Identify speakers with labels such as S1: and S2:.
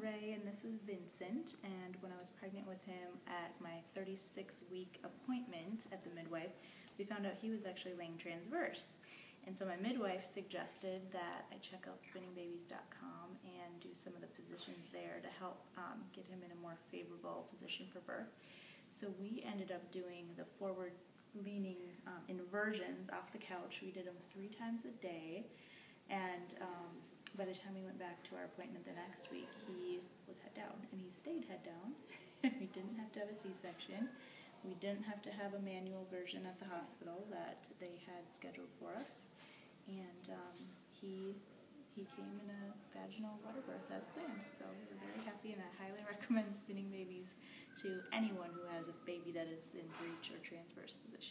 S1: Ray and this is Vincent. And when I was pregnant with him at my 36 week appointment at the midwife, we found out he was actually laying transverse. And so my midwife suggested that I check out spinningbabies.com and do some of the positions there to help um, get him in a more favorable position for birth. So we ended up doing the forward leaning um, inversions off the couch. We did them three times a day. And um, by the time we went back to our appointment the next week, he was head down, and he stayed head down. we didn't have to have a C-section. We didn't have to have a manual version at the hospital that they had scheduled for us, and um, he he came in a vaginal water birth as planned. So we're very happy, and I highly recommend spinning babies to anyone who has a baby that is in breech or transverse position.